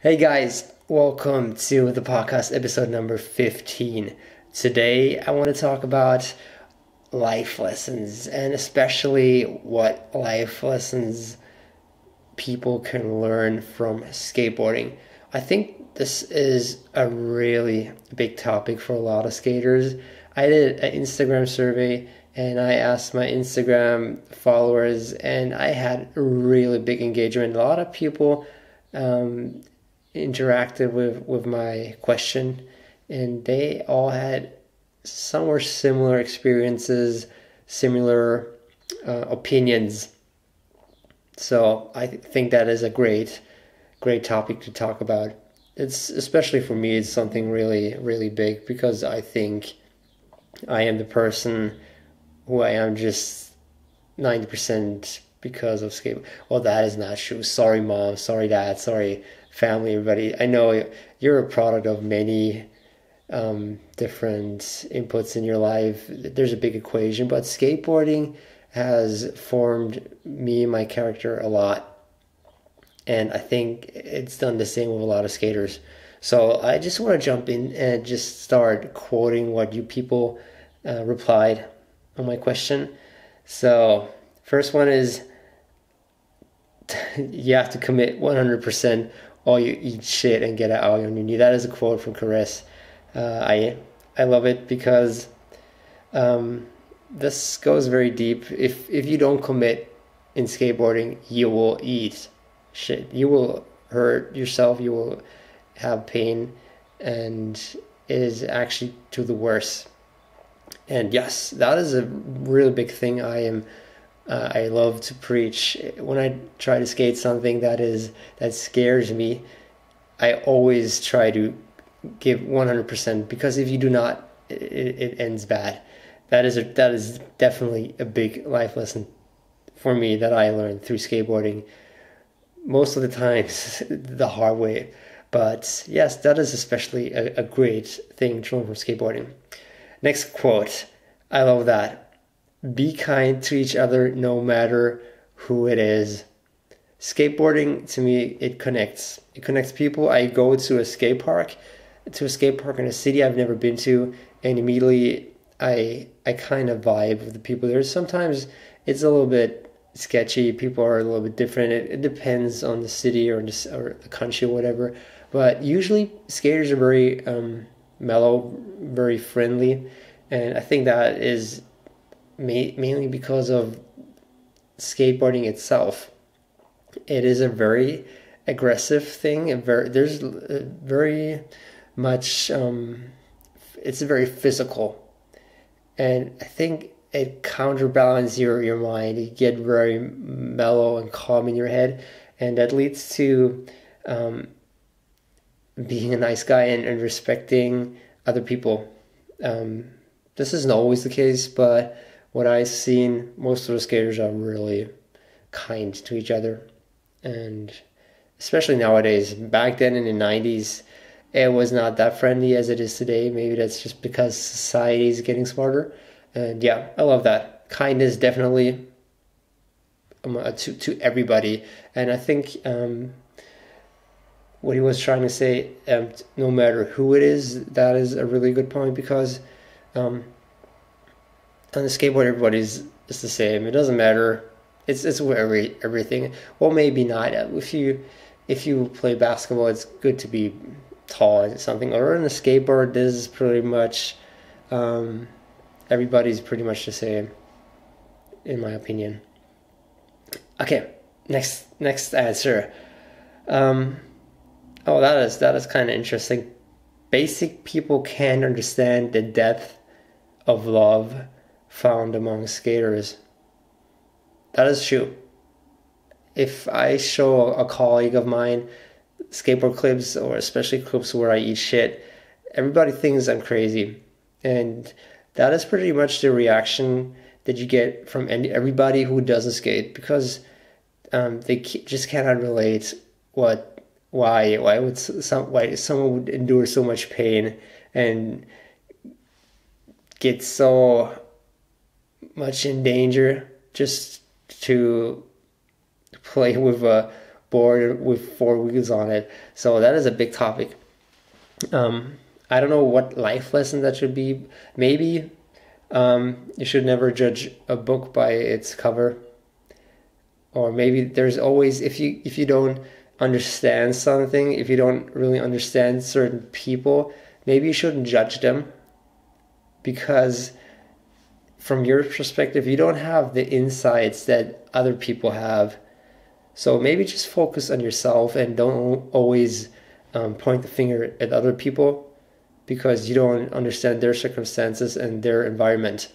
Hey guys, welcome to the podcast episode number 15. Today I want to talk about life lessons and especially what life lessons people can learn from skateboarding. I think this is a really big topic for a lot of skaters. I did an Instagram survey and I asked my Instagram followers, and I had really big engagement. A lot of people um, interacted with with my question, and they all had somewhere similar experiences, similar uh, opinions. So I think that is a great, great topic to talk about. It's especially for me, it's something really, really big because I think I am the person who I am just ninety percent because of skate. Well, that is not true. Sorry, mom. Sorry, dad. Sorry, family, everybody. I know you're a product of many um, different inputs in your life. There's a big equation, but skateboarding has formed me and my character a lot. And I think it's done the same with a lot of skaters. So I just want to jump in and just start quoting what you people uh, replied on my question. So, first one is you have to commit 100% all you eat shit and get it out on your knee. That is a quote from Karess. Uh, I I love it because um, this goes very deep. If if you don't commit in skateboarding, you will eat shit. You will hurt yourself. You will have pain, and it is actually to the worse. And yes, that is a really big thing. I am. Uh, I love to preach. When I try to skate something that is that scares me, I always try to give 100% because if you do not, it, it ends bad. That is a, that is definitely a big life lesson for me that I learned through skateboarding. Most of the times, the hard way. But yes, that is especially a, a great thing to learn from skateboarding. Next quote. I love that. Be kind to each other no matter who it is. Skateboarding to me it connects. It connects people. I go to a skate park, to a skate park in a city I've never been to, and immediately I I kind of vibe with the people there. Sometimes it's a little bit sketchy. People are a little bit different. It, it depends on the city or, the, or the country or whatever. But usually skaters are very um, mellow, very friendly, and I think that is ma- mainly because of skateboarding itself. It is a very aggressive thing. Very, there's very much. Um, it's very physical, and I think it counterbalances your your mind. You get very mellow and calm in your head, and that leads to um, being a nice guy and, and respecting other people. Um, this isn't always the case, but what I've seen, most of the skaters are really kind to each other. And especially nowadays, back then in the 90s, it was not that friendly as it is today. Maybe that's just because society is getting smarter. And yeah, I love that. Kindness definitely um, uh, to, to everybody. And I think um, what he was trying to say, um, no matter who it is, that is a really good point because um, on the skateboard, everybody's is the same. It doesn't matter. It's it's every everything. Well, maybe not. If you if you play basketball, it's good to be tall and something. Or on the skateboard, this is pretty much um, everybody's pretty much the same, in my opinion. Okay, next next answer. Um, Oh, that is that is kind of interesting. Basic people can understand the depth of love found among skaters. That is true. If I show a colleague of mine skateboard clips or especially clips where I eat shit, everybody thinks I'm crazy. And that is pretty much the reaction that you get from everybody who doesn't skate because um, they just cannot relate what why why would some why someone would endure so much pain and get so much in danger just to play with a board with four wheels on it. So that is a big topic. Um, I don't know what life lesson that should be. Maybe um, you should never judge a book by its cover. Or maybe there's always if you if you don't understand something, if you don't really understand certain people, maybe you shouldn't judge them because from your perspective, you don't have the insights that other people have. So maybe just focus on yourself and don't always um, point the finger at other people because you don't understand their circumstances and their environment.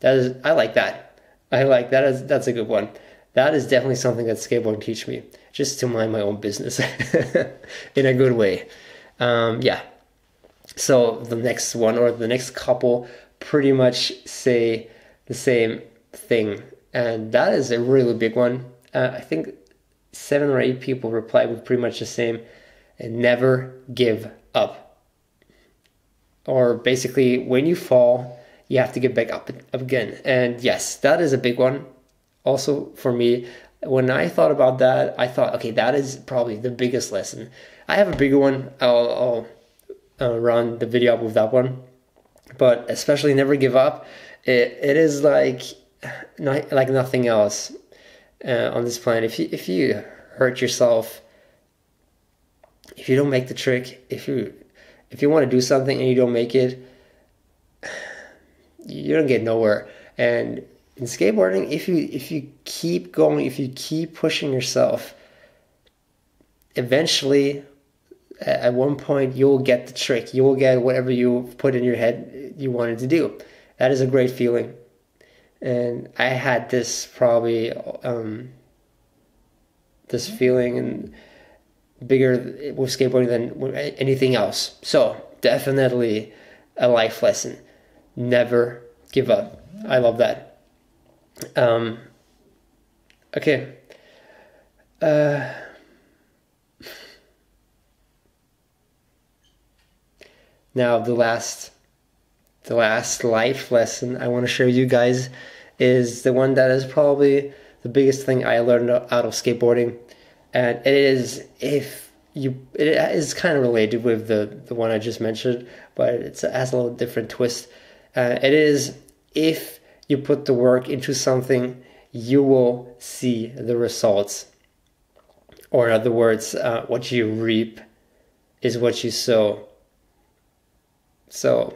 That is, I like that. I like that. Is, that's a good one. That is definitely something that skateboarding teach me, just to mind my own business in a good way. Um, yeah. So the next one or the next couple pretty much say the same thing, and that is a really big one. Uh, I think seven or eight people replied with pretty much the same, and never give up. Or basically, when you fall, you have to get back up again. And yes, that is a big one. Also for me, when I thought about that, I thought, okay, that is probably the biggest lesson. I have a bigger one. I'll, I'll uh, run the video up with that one but especially never give up. It, it is like not, like nothing else uh, on this planet. If you if you hurt yourself, if you don't make the trick, if you if you want to do something and you don't make it, you don't get nowhere. And in skateboarding, if you if you keep going, if you keep pushing yourself, eventually at one point you'll get the trick. You will get whatever you put in your head you wanted to do. That is a great feeling. And i had this probably um, this feeling and bigger with skateboarding than anything else. So definitely a life lesson. Never give up. I love that. Um, okay. Uh, Now the last the last life lesson I want to share you guys is the one that is probably the biggest thing I learned out of skateboarding. And it is if you it is kind of related with the the one I just mentioned, but it has a little different twist. Uh, it is if you put the work into something, you will see the results. Or in other words, uh, what you reap is what you sow. So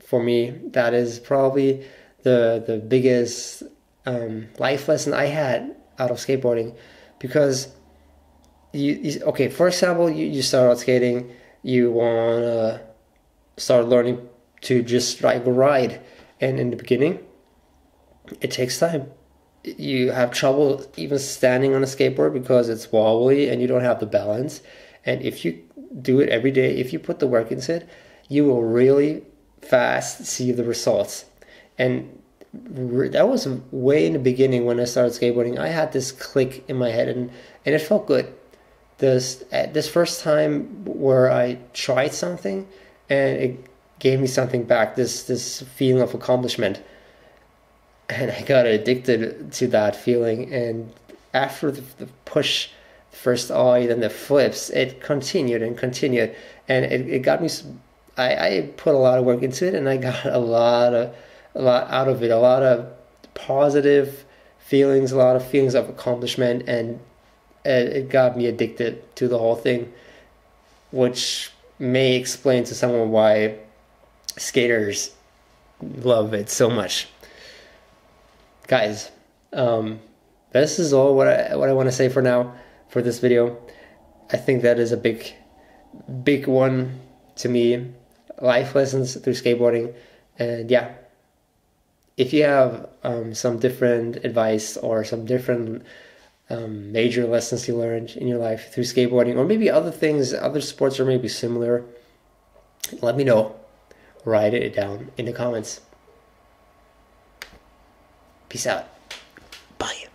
for me, that is probably the the biggest um, life lesson I had out of skateboarding because you, you okay for example you, you start out skating you want to start learning to just drive a ride. And in the beginning it takes time. You have trouble even standing on a skateboard because it's wobbly and you don't have the balance. And if you do it every day if you put the work into it you will really fast see the results. And that was way in the beginning when I started skateboarding. I had this click in my head, and and it felt good. This this first time where I tried something, and it gave me something back. This this feeling of accomplishment, and I got addicted to that feeling. And after the, the push, first eye, then the flips, it continued and continued, and it, it got me I, I put a lot of work into it and I got a lot of a lot out of it, a lot of positive feelings, a lot of feelings of accomplishment, and it got me addicted to the whole thing, which may explain to someone why skaters love it so much. Guys, um, this is all what I what I want to say for now for this video. I think that is a big, big one to me life lessons through skateboarding. And yeah, if you have um, some different advice or some different um, major lessons you learned in your life through skateboarding, or maybe other things, other sports are maybe similar, let me know. Write it down in the comments. Peace out. Bye.